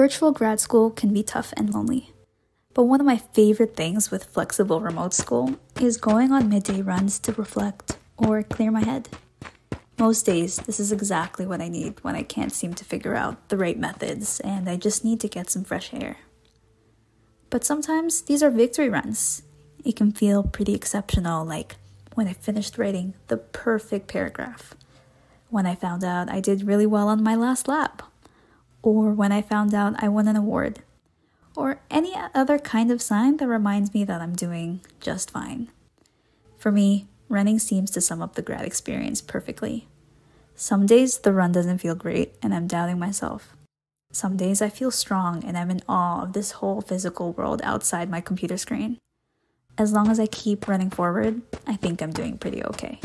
Virtual grad school can be tough and lonely. But one of my favorite things with flexible remote school is going on midday runs to reflect or clear my head. Most days, this is exactly what I need when I can't seem to figure out the right methods and I just need to get some fresh air. But sometimes these are victory runs. It can feel pretty exceptional, like when I finished writing the perfect paragraph, when I found out I did really well on my last lap, or when I found out I won an award, or any other kind of sign that reminds me that I'm doing just fine. For me, running seems to sum up the grad experience perfectly. Some days the run doesn't feel great and I'm doubting myself. Some days I feel strong and I'm in awe of this whole physical world outside my computer screen. As long as I keep running forward, I think I'm doing pretty okay.